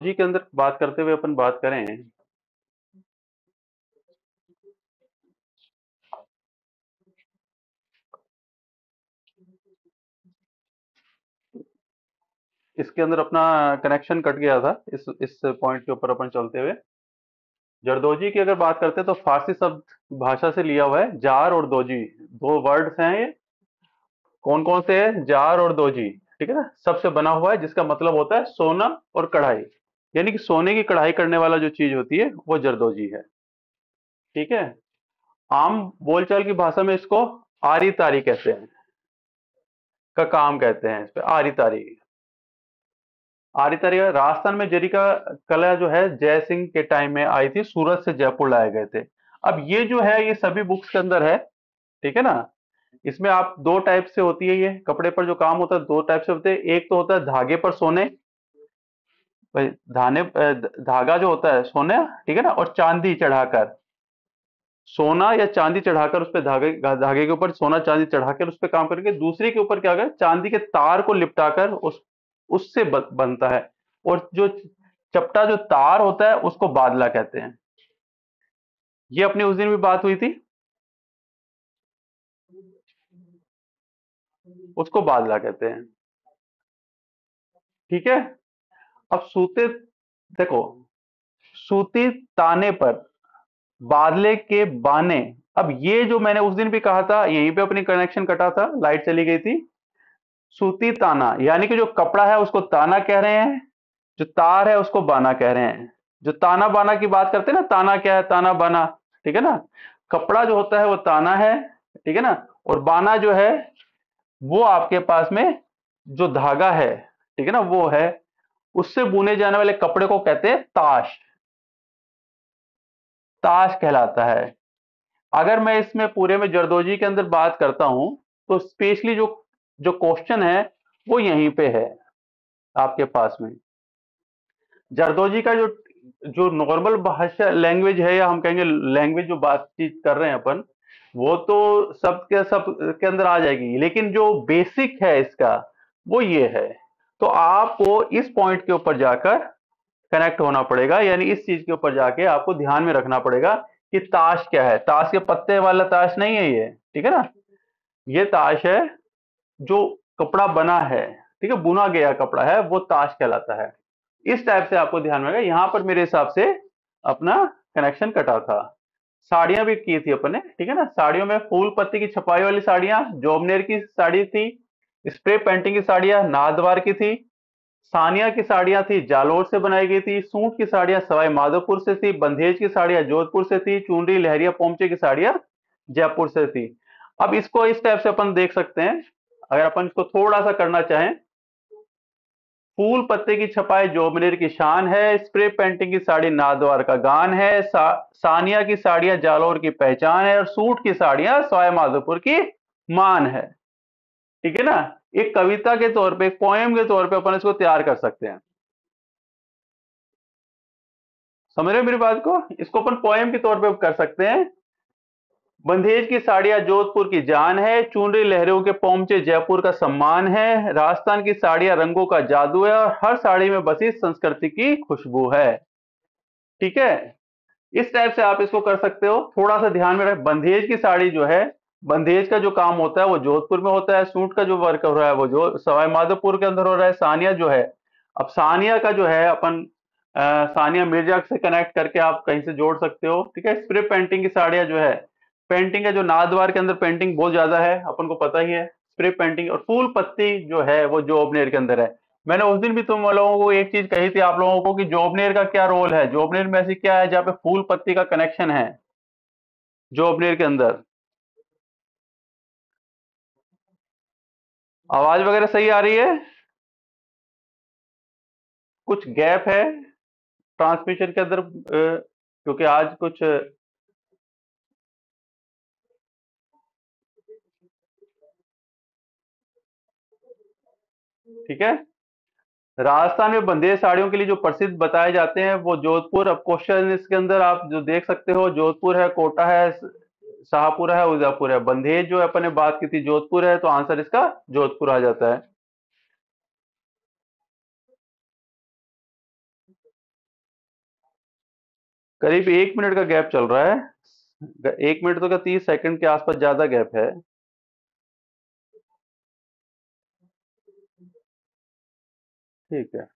जी, के अंदर बात करते हुए अपन बात करें। इसके अंदर अपना कनेक्शन कट गया था, इस इस पॉइंट के ऊपर अपन चलते हुए। जरदोजी की अगर बात करते हैं तो फारसी शब्द भाषा से लिया हुआ है, जार और दोजी। दो वर्ड्स हैं ये। कौन कौन से है? जार और दोजी, ठीक है ना? सबसे बना हुआ है, जिसका मतलब होता है सोना और कढ़ाई। यानी कि सोने की कढ़ाई करने वाला जो चीज़ होती है, वो जरदोजी है। ठीक है? आम बोलचाल की भाषा में इसको आरी तारी कहते हैं। का काम कहते हैं इस पे आरी तारी आरी तारी राजस्थान में जरी का कला जो है, जय सिंह के टाइम में आई थी, सूरत से जयपुर लाए गए थे। अब ये जो है, ये सभी बुक्स के अंदर है, ठीक है ना? इसमें आप दो टाइप से होती है ये, कपड़े पर जो काम होता है, दो टाइप से होते हैं। एक तो होता है धागे पर सोने भाई, धाने धागा जो होता है, सोने, ठीक है ना, और चांदी चढ़ाकर। सोना या चांदी चढ़ाकर उस पर धागे धागे के ऊपर, सोना, चांदी चढ़ाकर उस पर काम करके दूसरे के ऊपर क्या कर चांदी के तार को लिपटाकर उस, उससे बनता है। और जो चपटा, जो तार होता है, उसको बादला कहते हैं। ये अपनी उस दिन भी बात हुई थी? उसको बादला कहते हैं। ठीक है? अब सूते, देखो, सूती ताने पर बादले के बाने, अब ये जो मैंने उस दिन भी कहा था, यहीं पे अपनी कनेक्शन कटा था लाइट चली गई थी। सूती ताना, यानी कि जो कपड़ा है उसको ताना कह रहे हैं, जो तार है उसको बाना कह रहे हैं। जो ताना बाना की बात करते हैं ना, ताना क्या है? ताना बाना, ठीक है ना? कपड़ा जो होता है वो ताना है, ठीक है ना? और बाना जो है, वो आपके पास में जो धागा है, ठीक है ना? वो है उससे बुने जाने वाले कपड़े को कहते हैं ताश। ताश कहलाता है। अगर मैं इसमें पूरे में जरदोजी के अंदर बात करता हूँ तो स्पेशली जो जो क्वेश्चन है, वो यहीं पे है, आपके पास में। जरदोजी का जो जो नॉर्मल भाषा लैंग्वेज है या हम कहेंगे लैंग्वेज जो बातचीत कर रहे हैं अपन, वो तो सब के सब, के अंदर आ जाएगी। लेकिन जो बेसिक है इसका, वो ये है। तो आपको इस पॉइंट के ऊपर जाकर कनेक्ट होना पड़ेगा, यानी इस चीज़ के ऊपर जाके आपको ध्यान में रखना पड़ेगा कि ताश क्या है। ताश के पत्ते वाला ताश नहीं है ये, ठीक है ना? ये ताश है जो कपड़ा बना है, ठीक है? बुना गया कपड़ा है, वो ताश कहलाता है। इस टाइप से आपको ध्यान में यहाँ पर मेरे हिसाब से अपना कनेक्शन कटा था। साड़ियाँ भी की थी अपने, ठीक है ना? साड़ियों में फूल पत्ती की छपाई वाली साड़ियाँ, जोबनेर की साड़ी थी स्प्रे पेंटिंग की साड़ियाँ नादवार की थी सानिया की साड़ियाँ थी जालोर से बनाई गई थी सूट की साड़ियाँ सवाई माधोपुर से थी बंधेज की साड़ियाँ जोधपुर से थी चुनरी लहरिया पोमचे की साड़ियाँ जयपुर से थी। अब इसको इस टाइप से अपन देख सकते हैं। अगर अपन इसको थोड़ा सा करना चाहें फूल पत्ते की छपाई जोबनेर की शान है स्प्रे पेंटिंग की साड़ी नादवार का गान है सा, सानिया की साड़ियाँ जालोर की पहचान है और सूट की साड़ियाँ सवाई माधोपुर की मान है। ठीक है ना? एक कविता के तौर पे पोएम के तौर पे अपन इसको तैयार कर सकते हैं। समझ रहे मेरी बात को? इसको अपन पोएम के तौर पे कर सकते हैं। बंधेज की साड़ियाँ जोधपुर की जान है चुनरी लहरों के पहुँचे जयपुर का सम्मान है, राजस्थान की साड़ियाँ रंगों का जादू है और हर साड़ी में बसी संस्कृति की खुशबू है। ठीक है? इस टाइप से आप इसको कर सकते हो। थोड़ा सा ध्यान में रख, बंधेज की साड़ी जो है बंधेज का जो काम होता है वो जोधपुर में होता है सूट का जो वर्क हो रहा है वो जो सवाई माधोपुर के अंदर हो रहा है सानिया जो है। अब सानिया का जो है अपन आ, सानिया मिर्ज़ा से कनेक्ट करके आप कहीं से जोड़ सकते हो ठीक है? स्प्रे पेंटिंग की साड़ियाँ जो है पेंटिंग है जो नादवार के अंदर पेंटिंग बहुत ज़्यादा है अपन को पता ही है स्प्रे पेंटिंग और फूल पत्ती जो है वो जोबनेर के अंदर है। मैंने उस दिन भी तुम लोगों को एक चीज़ कही थी आप लोगों को कि जोबनेर का क्या रोल है जोबनेर में ऐसी क्या है जहाँ पे फूल पत्ती का कनेक्शन है जोबनेर के अंदर। आवाज़ वगैरह सही आ रही है? कुछ गैप है? ट्रांसमिशन के अंदर क्योंकि आज कुछ ठीक है? राजस्थान में बंदेज साड़ियों के लिए जो प्रसिद्ध बताए जाते हैं, वो जोधपुर। अब क्वेश्चन इसके अंदर आप जो देख सकते हो, जोधपुर है, कोटा है शाहपुरा है, उदयपुर है। बंधेज जो अपन ने बात की थी, जोधपुर है तो आंसर इसका जोधपुर आ जाता है। करीब एक मिनट का गैप चल रहा है। एक मिनट तो क्या तीस सेकंड के आसपास ज़्यादा गैप है। ठीक है।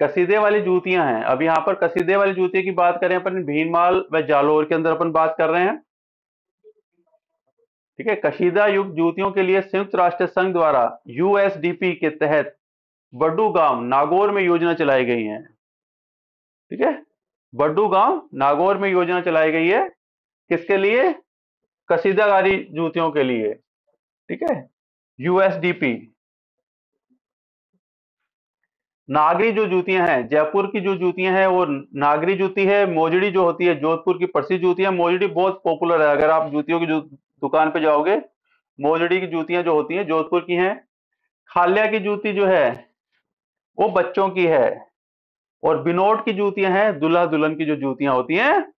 कसीदे वाली जूतियाँ हैं। अब यहाँ पर कसीदे वाली जूती की बात करें, अपन भीनमाल व जालोर के अंदर अपन बात कर रहे हैं। ठीक है कशीदा युक्त जूतियों के लिए संयुक्त राष्ट्र संघ द्वारा यूएसडीपी के तहत बड्डू गाँव नागौर में योजना चलाई गई है। ठीक है, बड्डू गाँव नागौर में योजना चलाई गई है। किसके लिए? कसीदाकारी जूतियों के लिए। ठीक है यूएसडीपी नागरी जो जूतियाँ हैं, जयपुर की जो जूतियाँ हैं, वो नागरी जूती है, मोजड़ी जो होती है, जोधपुर की प्रसिद्ध जूतियाँ मोजड़ी बहुत पॉपुलर है। अगर आप जूतियों की दुकान पे जाओगे, मोजड़ी की जूतियाँ जो होती हैं, जोधपुर की हैं, खाल्या की जूती जो है, वो बच्चों की है। और बिनोट की जूतियाँ हैं, दुल्हा दुल्हन की जो जूतियाँ होती हैं,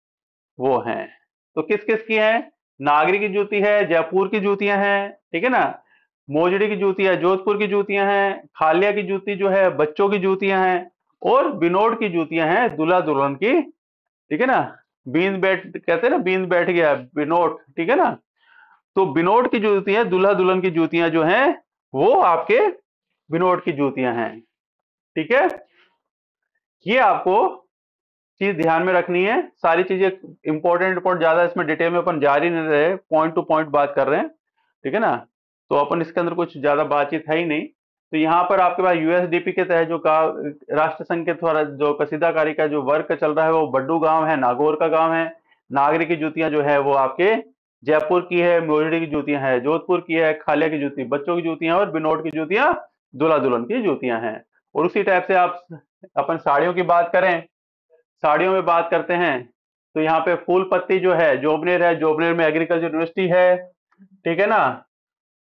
वो हैं। तो किस किस की है? नागरी की जूती है, जयपुर की जूतियाँ हैं, ठीक है ना? मोजड़ी की जूतियाँ जोधपुर की जूतियाँ हैं, खालिया की जूती जो है, बच्चों की जूतियाँ हैं और बिनोड की जूतियाँ हैं दुल्हा दुल्हन की, ठीक है ना? बीन बैठ, कहते हैं ना बीन बैठ गया बिनोट ठीक है ना? तो बिनोट की जूतियाँ दुल्हा दुल्हन की जूतियाँ जो हैं, वो आपके बिनोड की जूतियाँ हैं, ठीक है? ये आपको चीज़ ध्यान में रखनी है, सारी चीज़ें इंपॉर्टेंट इंपॉर्टेंट ज़्यादा इसमें डिटेल में अपन जारी नहीं रहे पॉइंट टू पॉइंट बात कर रहे हैं, ठीक है ना? तो अपन इसके अंदर कुछ ज़्यादा बातचीत है ही नहीं। तो यहाँ पर आपके पास यूएसडीपी के तहत जो का, राष्ट्र संघ के द्वारा जो कसीदाकारी का जो वर्क चल रहा है, वो बड्डू गाँव है, नागौर का गाँव है। नागरी की जूतियाँ जो है, वो आपके जयपुर की है मोजड़ी की जूतियाँ हैं, जोधपुर की है, खालिया की जूती, बच्चों की जूतियाँ और बिनोट की जूतियाँ दुल्हा दुल्हन की जूतियाँ हैं। और उसी टाइप से आप अपन साड़ियों की बात करें, साड़ियों में बात करते हैं तो यहाँ पे फूल पत्ती जो है, जोबनेर है, जोबनेर में एग्रीकल्चर यूनिवर्सिटी है, ठीक है ना?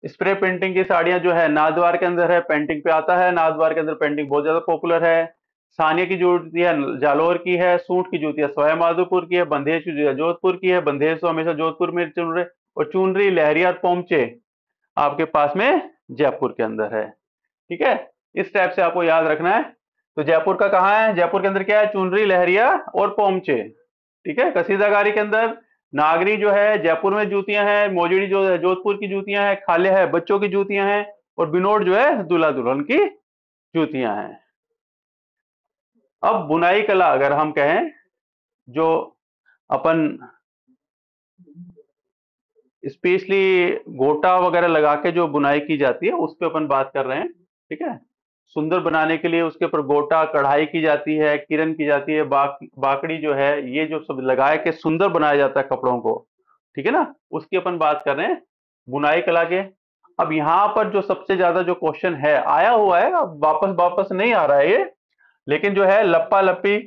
स्प्रे पेंटिंग की साड़ियाँ जो है, नादवार के अंदर है पेंटिंग पे आता है। नादवार के अंदर पेंटिंग बहुत ज़्यादा पॉपुलर है। सानिया की जूती है, जालोर की है, सूट की जूती है सोया माधोपुर की है बंदेश की है, जोधपुर की है बंदेश तो हमेशा जोधपुर में चुन रहे। और चुनरी लहरिया पोमचे आपके पास में जयपुर के अंदर है। ठीक है? इस टाइप से आपको याद रखना है। तो जयपुर का कहा है? जयपुर के अंदर क्या है? चुनरी लहरिया और पोमचे ठीक है? कसीदाकारी के अंदर नागरी जो है, जयपुर में जूतियाँ हैं, मोजड़ी जो है, जोधपुर की जूतियाँ हैं, खाले है, बच्चों की जूतियाँ हैं और बिनोड जो है दूल्हा दुल्हन की जूतियाँ हैं। अब बुनाई कला अगर हम कहें, जो अपन स्पेशली गोटा वगैरह लगा के जो बुनाई की जाती है, उस पर अपन बात कर रहे हैं, ठीक है? सुंदर बनाने के लिए उसके ऊपर गोटा कढ़ाई की जाती है किरण की जाती है बाक, बाकड़ी जो है ये जो सब लगाए के सुंदर बनाया जाता है कपड़ों को ठीक है ना? उसकी अपन बात कर रहे हैं बुनाई कला के। अब यहाँ पर जो सबसे ज़्यादा जो क्वेश्चन है आया हुआ है अब वापस वापस नहीं आ रहा है ये लेकिन जो है लप्पा लप्पी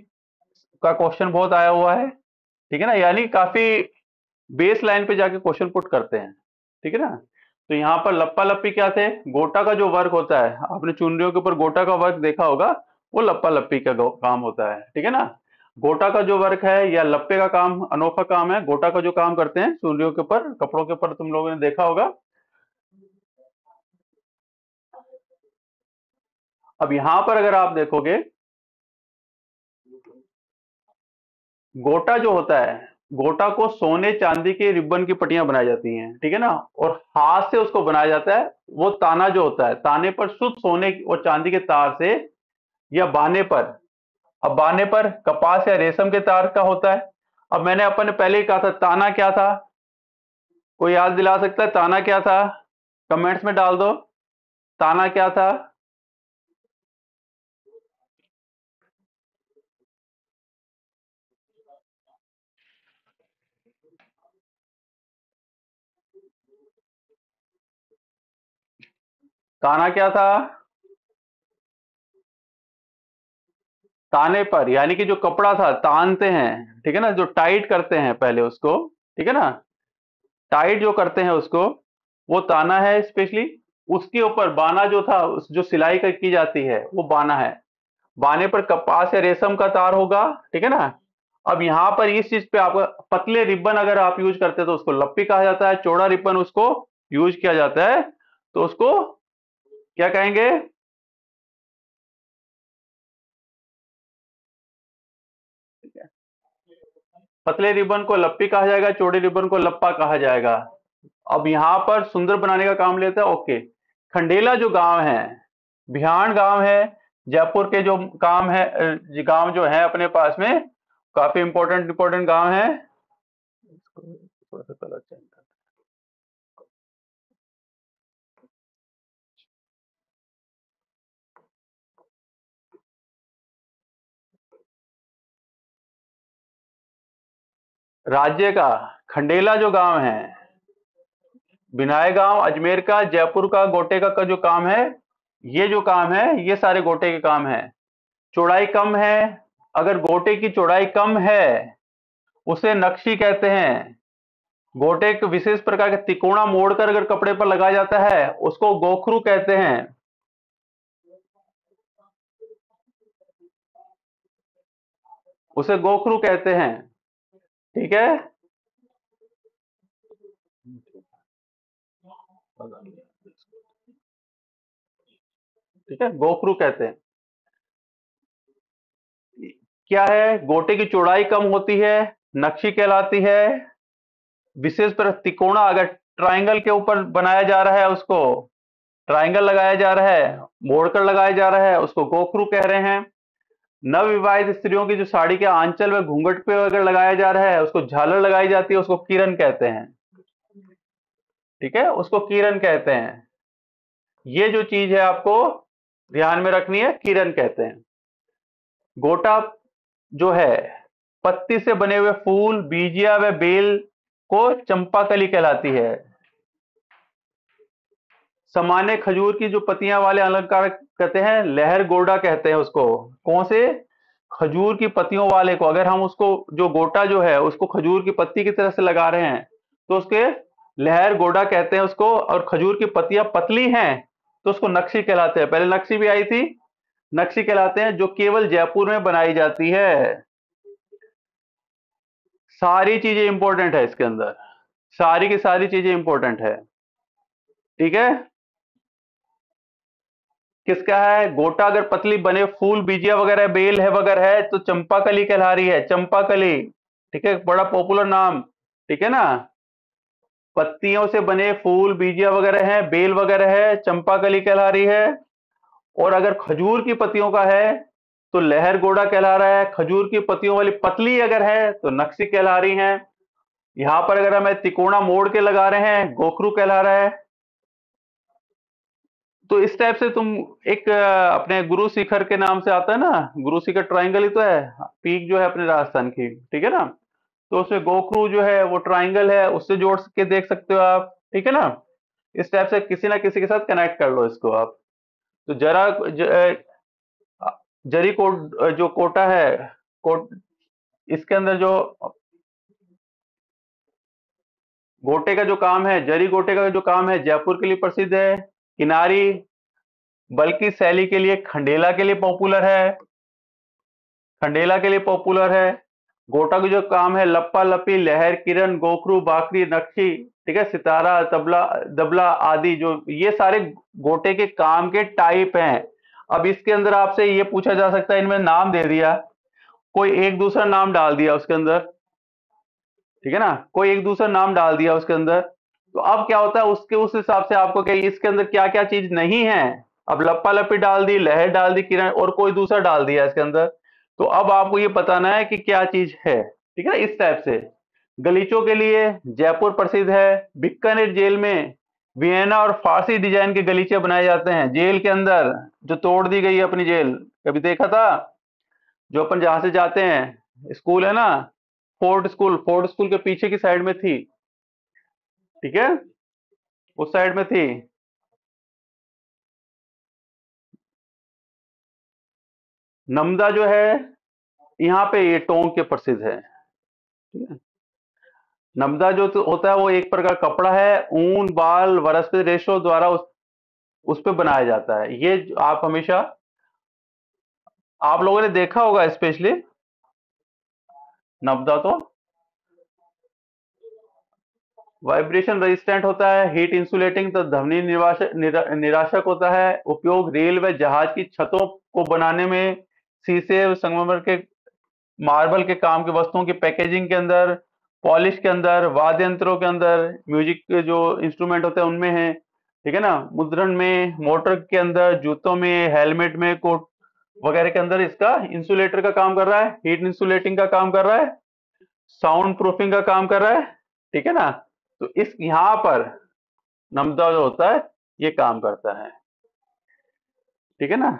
का क्वेश्चन बहुत आया हुआ है ठीक है ना? यानी काफ़ी बेस लाइन पे जाके क्वेश्चन पुट करते हैं ठीक है ना? तो यहाँ पर लप्पा लप्पी क्या थे? गोटा का जो वर्क होता है, आपने चुनरियों के ऊपर गोटा का वर्क देखा होगा, वो लप्पा लप्पी का काम होता है, ठीक है ना? गोटा का जो वर्क है या लप्पे का काम, अनोखा काम है, गोटा का जो काम करते हैं, चुनरियों के ऊपर, कपड़ों के ऊपर तुम लोगों ने देखा होगा। अब यहाँ पर अगर आप देखोगे, गोटा जो होता है गोटा को सोने चांदी के रिबन की पट्टियाँ बनाई जाती हैं, ठीक है ना? और हाथ से उसको बनाया जाता है, वो ताना जो होता है, ताने पर शुद्ध सोने और चांदी के तार से या बाने पर। अब बाने पर कपास या रेशम के तार का होता है। अब मैंने अपन ने पहले ही कहा था, ताना क्या था? कोई याद दिला सकता है? ताना क्या था? कमेंट्स में डाल दो। ताना क्या था? ताना क्या था? ताने पर, यानी कि जो कपड़ा था, तानते हैं, ठीक है ना? जो टाइट करते हैं पहले उसको, ठीक है ना? टाइट जो करते हैं उसको, वो ताना है स्पेशली। उसके ऊपर बाना जो था, उस, जो सिलाई कर की जाती है, वो बाना है। बाने पर कपास या रेशम का तार होगा, ठीक है ना? अब यहाँ पर इस चीज़ पे आपका, पतले रिबन अगर आप यूज़ करते हैं तो उसको लप्पी कहा जाता है, चौड़ा रिबन उसको यूज़ किया जाता है तो उसको क्या कहेंगे? पतले रिबन को लप्पी कहा जाएगा, चौड़े रिबन को लप्पा कहा जाएगा। अब यहाँ पर सुंदर बनाने का काम लेता है, ओके। खंडेला जो गाँव है, बिहान गाँव है, जयपुर के जो काम है गाँव जो है अपने पास में, काफ़ी इंपॉर्टेंट इंपॉर्टेंट गाँव है। राज्य का खंडेला जो गाँव है बिनाय गाँव अजमेर का जयपुर का गोटे का, का जो काम है ये जो काम है ये सारे गोटे के काम है। चौड़ाई कम है अगर गोटे की चौड़ाई कम है उसे नक्शी कहते हैं। गोटे एक विशेष प्रकार का तिकोणा मोड़कर अगर कपड़े पर लगाया जाता है उसको गोखरू कहते हैं। उसे गोखरू कहते हैं। ठीक है? ठीक है? गोखरू कहते हैं। क्या है? गोटे की चौड़ाई कम होती है, नक्शी कहलाती है। विशेष पर तिकोणा अगर ट्राइंगल के ऊपर बनाया जा रहा है उसको ट्राइंगल लगाया जा रहा है मोड़कर लगाया जा रहा है, उसको गोखरू कह रहे हैं। नवविवाहित स्त्रियों की जो साड़ी के आंचल में घूंघट पे अगर लगाया जा रहा है, उसको झालर लगाई जाती है, उसको किरण कहते हैं। ठीक है? उसको किरण कहते हैं। ये जो चीज़ है आपको ध्यान में रखनी है, किरण कहते हैं। गोटा जो है, पत्ती से बने हुए फूल, बीजिया व बेल को चंपाकली कहलाती है। सामान्य खजूर की जो पतियाँ वाले अलंकार कहते हैं, लहर गोडा कहते हैं उसको। कौन से? खजूर की पत्तियों वाले को। अगर हम उसको, जो गोटा जो है, उसको खजूर की पत्ती की तरह से लगा रहे हैं तो उसके लहर गोडा कहते हैं उसको, और खजूर की पत्तियाँ पतली हैं तो उसको नक्शी कहलाते हैं। पहले नक्शी भी आई थी, नक्शी कहलाते हैं, जो केवल जयपुर में बनाई जाती है। सारी चीज़ें इंपॉर्टेंट है इसके अंदर। सारी की सारी चीज़ें इंपॉर्टेंट है। ठीक है? किसका है? गोटा अगर पतली बने, फूल, बीजिया वगैरह, बेल है, वगैरह है तो चंपाकली कहला रही है, चंपाकली। ठीक है? बड़ा पॉपुलर नाम। ठीक है ना? पत्तियों से बने फूल, बीजिया वगैरह है, बेल वगैरह है, चंपाकली कहला रही है। और अगर खजूर की पत्तियों का है तो लहर गोड़ा कहला रहा है। खजूर की पत्तियों वाली पतली अगर है तो नक्सी कहला रही है। यहाँ पर अगर हमें तिकोना मोड़ के लगा रहे हैं, गोखरू कहला रहा है। तो इस टाइप से तुम एक अपने गुरु शिखर के नाम से आता है ना गुरु शिखर ट्राइंगल ही तो है पीक जो है अपने राजस्थान की ठीक है ना? तो उसमें गोखरू जो है वो ट्राइंगल है उससे जोड़ के देख सकते हो आप ठीक है ना? इस टाइप से किसी ना किसी के साथ कनेक्ट कर लो इसको आप। तो जरा ज, जरी कोट जो कोटा है कोट इसके अंदर जो गोटे का जो काम है जरी गोटे का जो काम है जयपुर के लिए प्रसिद्ध है। किनारी, बल्कि शैली के लिए खंडेला के लिए पॉपुलर है, खंडेला के लिए पॉपुलर है गोटा का जो काम है लप्पा लपी लहर, किरण, गोखरू बाकरी नक्शी, ठीक है, सितारा, तबला, दबला आदि जो, ये सारे गोटे के काम के टाइप हैं। अब इसके अंदर आपसे ये पूछा जा सकता है, इनमें नाम दे दिया, कोई एक दूसरा नाम डाल दिया उसके अंदर, ठीक है ना, कोई एक दूसरा नाम डाल दिया उसके अंदर तो अब क्या होता है, उसके, उस हिसाब से आपको क्या, इसके अंदर क्या क्या चीज़ नहीं है? अब लप्पा लप्पी डाल दी, लहर डाल दी, किरण, और कोई दूसरा डाल दिया इसके अंदर। तो अब आपको ये बताना है कि क्या चीज़ है, ठीक है इस टाइप से। गलीचों के लिए जयपुर प्रसिद्ध है, बीकानेर जेल में वियना और फारसी डिज़ाइन के गलीचे बनाए जाते हैं। जेल के अंदर जो तोड़ दी गई है अपनी जेल, कभी देखा था? जो अपन जहाँ से जाते हैं, स्कूल है ना, फोर्ट स्कूल फोर्ट स्कूल के पीछे की साइड में थी। ठीक है? उस साइड में थी। नमदा जो है, यहाँ पे ये टोंग के प्रसिद्ध है। ठीक है? नमदा जो तो होता है, वो एक प्रकार कपड़ा है, ऊन, बाल वनस्पति रेशो द्वारा उस उस पर बनाया जाता है। ये आप हमेशा, आप लोगों ने देखा होगा, स्पेशली नबदा तो? वाइब्रेशन रेजिस्टेंट होता है, हीट इंसुलेटिंग तो ध्वनि निराशक होता है, उपयोग रेल व जहाज़ की छतों को बनाने में, शीशे संगमरमर के मार्बल के काम के वस्तुओं की पैकेजिंग के अंदर, पॉलिश के अंदर वाद्य यंत्रों के अंदर, म्यूज़िक के जो इंस्ट्रूमेंट होते हैं उनमें है, ठीक है ना? मुद्रण में, मोटर के अंदर, जूतों में, हेलमेट में, कोट वगैरह के अंदर इसका इंसुलेटर का काम कर रहा है, हीट इंसुलेटिंग का काम कर रहा है, साउंड प्रूफिंग का काम कर रहा है, ठीक है ना? तो इस यहाँ पर नमदा जो होता है, ये काम करता है। ठीक है ना?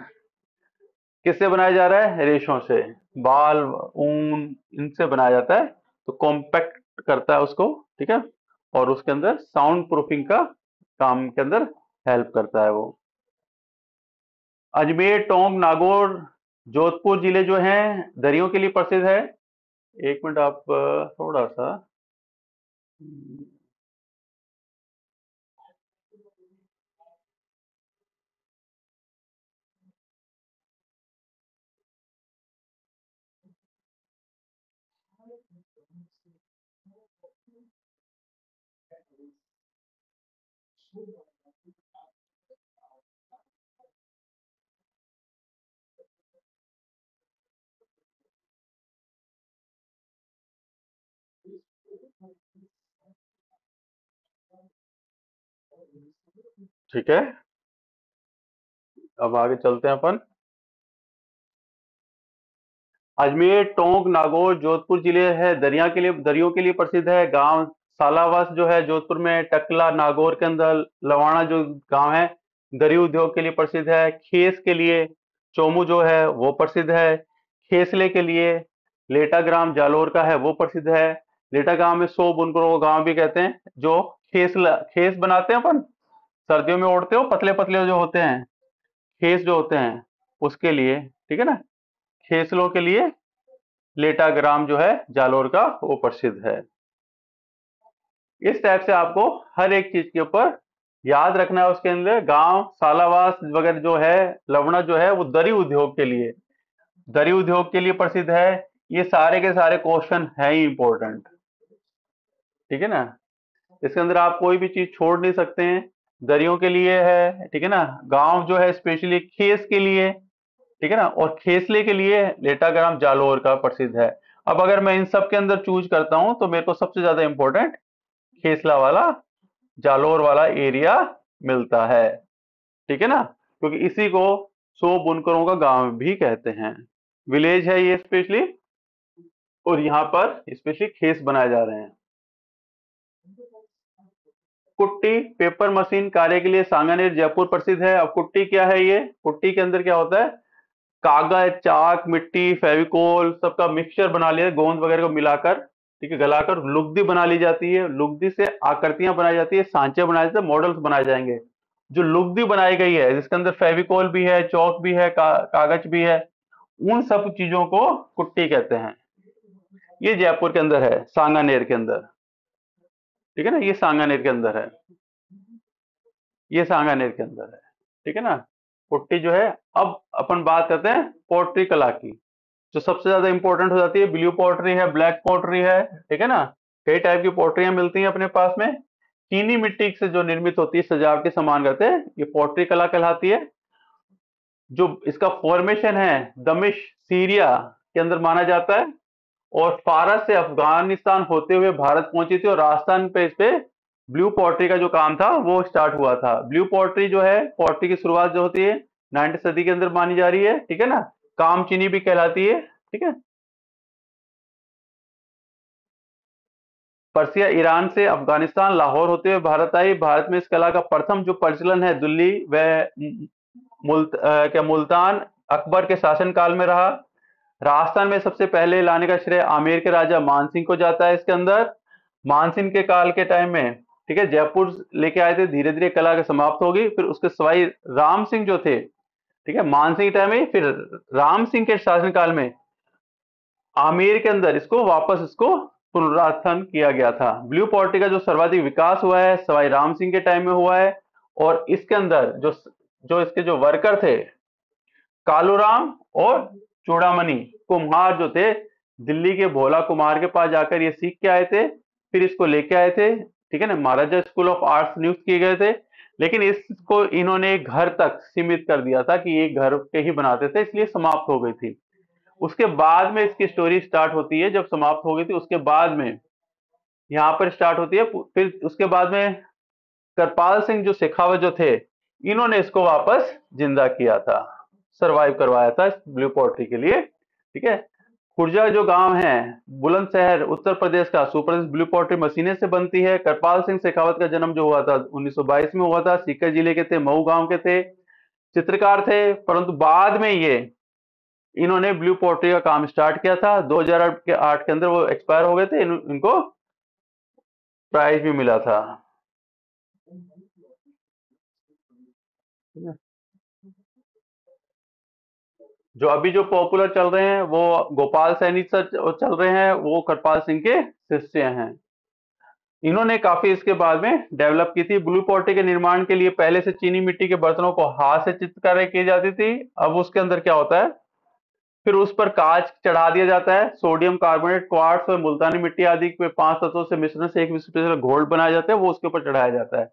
किससे बनाया जा रहा है? रेशों से। बाल, ऊन, इनसे बनाया जाता है। तो कॉम्पैक्ट करता है उसको, ठीक है? और उसके अंदर साउंड प्रूफिंग का काम के अंदर हेल्प करता है वो। अजमेर, टोंक, नागौर, जोधपुर ज़िले जो हैं, दरियों के लिए प्रसिद्ध है। एक मिनट आप, थोड़ा सा ठीक है? अब आगे चलते हैं अपन। अजमेर, टोंक, नागौर, जोधपुर ज़िले है, दरिया के लिए, दरियों के लिए प्रसिद्ध है गाँव सालावास जो है, जोधपुर में, टकला, नागौर के अंदर, लवाणा जो गाँव है दरी उद्योग के लिए प्रसिद्ध है, खेस के लिए, चोमू जो है, वो प्रसिद्ध है, खेसले के लिए, लेटा ग्राम जालोर का है, वो प्रसिद्ध है, लेटा गाँव में सो बुनकरों गाँव भी कहते हैं, जो खेस खेस बनाते हैं अपन? सर्दियों में ओढ़ते हो पतले पतले जो होते हैं, खेस जो होते हैं, उसके लिए, ठीक है ना? खेसलों के लिए लेटा ग्राम जो है, जालोर का वो प्रसिद्ध है। इस टाइप से आपको हर एक चीज़ के ऊपर याद रखना है उसके अंदर। गाँव सालावास वगैरह जो है, लवणा जो है, वो दरी उद्योग के लिए, दरी उद्योग के लिए प्रसिद्ध है। ये सारे के सारे क्वेश्चन है ही इंपॉर्टेंट ठीक है ना? इसके अंदर आप कोई भी चीज़ छोड़ नहीं सकते हैं। दरियों के लिए है, ठीक है ना? गाँव जो है स्पेशली खेस के लिए, ठीक है ना? और खेसले के लिए लेटाग्राम जालोर का प्रसिद्ध है। अब अगर मैं इन सब के अंदर चूज़ करता हूँ तो मेरे को सबसे ज़्यादा इंपॉर्टेंट खेसला वाला, जालोर वाला एरिया मिलता है, ठीक है ना? क्योंकि इसी को सो बुनकरों का गाँव भी कहते हैं। विलेज है ये स्पेशली और यहाँ पर स्पेशली खेस बनाए जा रहे हैं। कुट्टी पेपर मशीन कार्य के लिए सांगानेर जयपुर प्रसिद्ध है। अब कुट्टी क्या है ये? कुट्टी के अंदर क्या होता है? कागज़ चाक मिट्टी फेविकोल सबका मिक्सचर बना लिया गोंद वगैरह को मिलाकर ठीक है गलाकर लुगदी बना ली जाती है। लुगदी से आकृतियाँ बनाई जाती है सांचे बनाए जाते हैं मॉडल्स बनाए जाएँगे। जो लुगदी बनाई गई है जिसके अंदर फेविकोल भी है चौक भी है का, कागज़ भी है उन सब चीज़ों को कुट्टी कहते हैं। ये जयपुर के अंदर है सांगानेर के अंदर। ठीक है ना? ये सांगानेर के अंदर है। ये सांगानेर के अंदर है। ठीक है ना? पुट्टी जो है, अब अपन बात करते हैं पोट्री कला की, जो सबसे ज़्यादा इंपॉर्टेंट हो जाती है। ब्लू पोट्री है, ब्लैक पोट्री है, ठीक है ना? कई टाइप की पोट्रियाँ मिलती हैं अपने पास में। चीनी मिट्टी से जो निर्मित होती है, सजावटी सामान करते हैं, ये पोट्री कला कहलाती है। जो इसका फॉर्मेशन है, दमिश सीरिया के अंदर माना जाता है। और फारस से अफ़गानिस्तान होते हुए भारत पहुँची थी और राजस्थान पे इस पे ब्लू पॉटरी का जो काम था वो स्टार्ट हुआ था। ब्लू पॉटरी जो है पॉटरी की शुरुआत जो होती है नाइन्थ सदी के अंदर मानी जा रही है ठीक है ना? काम चीनी भी कहलाती है ठीक है? पर्सिया ईरान से अफ़गानिस्तान लाहौर होते हुए भारत आई। भारत में इस कला का प्रथम जो प्रचलन है दिल्ली व मुल्त, क्या मुल्तान अकबर के शासनकाल में रहा। राजस्थान में सबसे पहले लाने का श्रेय आमेर के राजा मानसिंह को जाता है इसके अंदर। मानसिंह के काल के टाइम में, ठीक है, जयपुर लेके आए थे धीरे धीरे कला के समाप्त होगी फिर उसके सवाई राम सिंह जो थे, ठीक है मानसिंह टाइम में, फिर राम सिंह के शासनकाल में आमेर के अंदर इसको वापस इसको पुनरुत्थान किया गया था। ब्लू पॉलिटी का जो सर्वाधिक विकास हुआ है सवाई राम सिंह के टाइम में हुआ है, और इसके अंदर जो जो इसके जो वर्कर थे कालूराम और चूड़ामणि कुम्हार जो थे, दिल्ली के भोला कुमार के पास जाकर ये सीख के आए थे, फिर इसको लेके आए थे, ठीक है ना, महाराजा स्कूल ऑफ़ आर्ट्स नियुक्त किए गए थे, लेकिन इसको इन्होंने घर तक सीमित कर दिया था कि ये घर के ही बनाते थे, इसलिए समाप्त हो गई थी। उसके बाद में इसकी स्टोरी स्टार्ट होती है, जब समाप्त हो गई थी, उसके बाद में, यहाँ पर स्टार्ट होती है, फिर उसके बाद में करपाल सिंह जो शेखावत जो थे, इन्होंने इसको वापस ज़िंदा किया था। सरवाइव करवाया था ब्लू पोल्ट्री के लिए ठीक है? खुर्जा जो गाँव है बुलंदशहर उत्तर प्रदेश का सुपर ब्लू पोल्ट्री मशीने से बनती है। करपाल सिंह शेखावत का जन्म जो हुआ था 1922 में हुआ था। सीकर ज़िले के थे मऊ गाँव के थे। चित्रकार थे परंतु बाद में ये इन्होंने ब्लू पोल्ट्री का काम स्टार्ट किया था। 2008 के आठ के अंदर वो एक्सपायर हो गए थे इन, इनको प्राइज भी मिला था। जो अभी जो पॉपुलर चल रहे हैं, वो गोपाल सैनी सर चल रहे हैं, वो करपाल सिंह के शिष्य हैं। इन्होंने काफ़ी इसके बाद में डेवलप की थी। ब्लू पोर्टी के निर्माण के लिए पहले से चीनी मिट्टी के बर्तनों को हाथ से चित्रकारी की जाती थी। अब उसके अंदर क्या होता है? फिर उस पर कांच चढ़ा दिया जाता है। सोडियम कार्बोनेट क्वार्ट्स और मुल्तानी मिट्टी आदि के पाँच तत्वों से मिश्रण से एक घोल बनाया जाता है, वो उसके ऊपर चढ़ाया जाता है।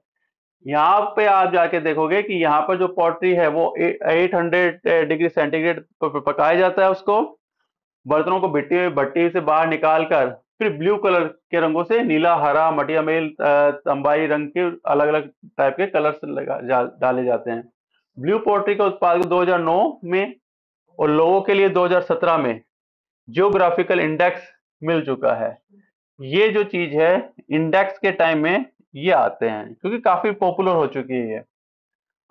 यहाँ पे आप जाके देखोगे कि यहाँ पर जो पोट्री है वो 800 डिग्री सेंटीग्रेड पकाया जाता है उसको। बर्तनों को भट्टी भट्टी से बाहर निकालकर फिर ब्लू कलर के रंगों से नीला हरा मटिया मेल तंबाई रंग के अलग अलग टाइप के कलर कलर्स जा, डाले जाते हैं। ब्लू पोट्री का उत्पादन 2009 में और लोगों के लिए 2017 में जियोग्राफिकल इंडेक्स मिल चुका है। ये जो चीज़ है इंडेक्स के टाइम में ये आते हैं, क्योंकि काफ़ी पॉपुलर हो चुकी है ये।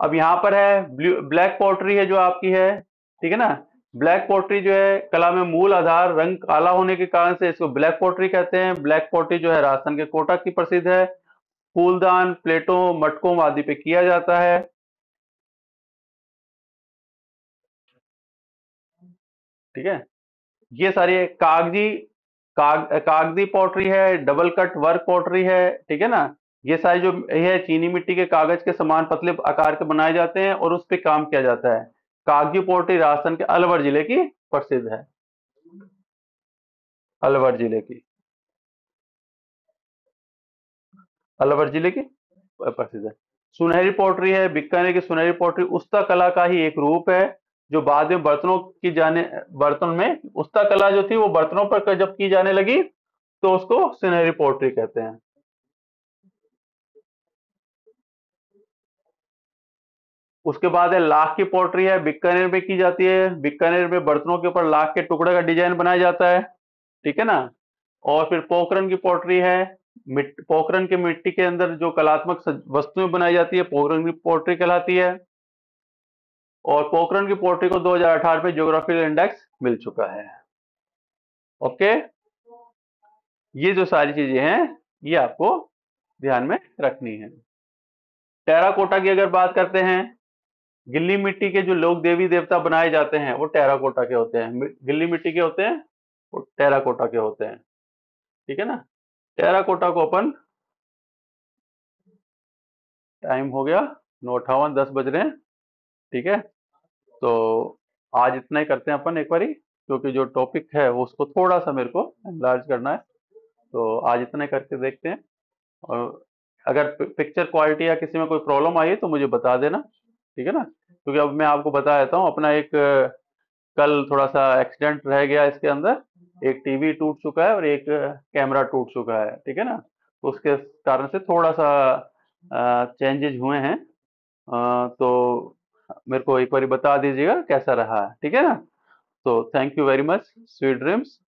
अब यहाँ पर है ब्लैक पोट्री है जो आपकी है, ठीक है ना? ब्लैक पोट्री जो है, कला में मूल आधार, रंग काला होने के कारण से इसको ब्लैक पोट्री कहते हैं। ब्लैक पोट्री जो है राजस्थान के कोटा की प्रसिद्ध है। फूलदान, प्लेटों, मटकों आदि पे किया जाता है। ठीक है? ये सारी कागज़ी, काग, कागज़ी पोट्री है डबल कट वर्क पोट्री है, ठीक है ना? ये सारी जो है, चीनी मिट्टी के कागज़ के समान पतले आकार के बनाए जाते हैं और उस पर काम किया जाता है। कागज़ी पोल्ट्री राजस्थान के अलवर ज़िले की प्रसिद्ध है। अलवर ज़िले की। अलवर ज़िले की प्रसिद्ध है। सुनहरी पोल्ट्री है, बीकानेर की सुनहरी पोल्ट्री उस्ता कला का ही एक रूप है, जो बाद में बर्तनों की जाने, बर्तन में उस्ता कला जो थी वो बर्तनों पर जब की जाने लगी तो उसको सुनहरी पोल्ट्री कहते हैं। उसके बाद है, लाख की पोट्री है, बीकानेर में की जाती है। बीकानेर में बर्तनों के ऊपर लाख के टुकड़े का डिज़ाइन बनाया जाता है, ठीक है ना? और फिर पोखरन की पोट्री है पोखरन के मिट्टी के अंदर जो कलात्मक वस्तुएँ बनाई जाती है पोखरन की पोट्री कहलाती है। और पोखरन की पोट्री को 2018 में ज्योग्राफिकल इंडेक्स मिल चुका है। ओके? ये जो सारी चीज़ें हैं, ये आपको ध्यान में रखनी है। टेराकोटा की अगर बात करते हैं गिल्ली मिट्टी के जो लोग देवी देवता बनाए जाते हैं, वो टेराकोटा के होते हैं। गिल्ली मिट्टी के होते हैं, वो टेराकोटा के होते हैं। ठीक है ना? टेराकोटा को अपन टाइम हो गया, नौ अठावन दस बज रहे हैं। ठीक है? तो आज इतना ही करते हैं अपन एक बारी, क्योंकि जो टॉपिक है, वो उसको थोड़ा सा मेरे को एनलार्ज करना है। तो आज इतना ही करके देखते हैं। और अगर पिक्चर क्वालिटी या किसी में कोई प्रॉब्लम आई है तो मुझे बता देना। ठीक है ना? क्योंकि अब मैं आपको बता देता हूँ, अपना एक, कल थोड़ा सा एक्सीडेंट रह गया इसके अंदर। एक टीवी टूट चुका है और एक कैमरा टूट चुका है, ठीक है ना? तो उसके कारण से थोड़ा सा चेंजेज हुए हैं। तो मेरे को एक बार बता दीजिएगा कैसा रहा ठीक है ना? तो thank you very much sweet dreams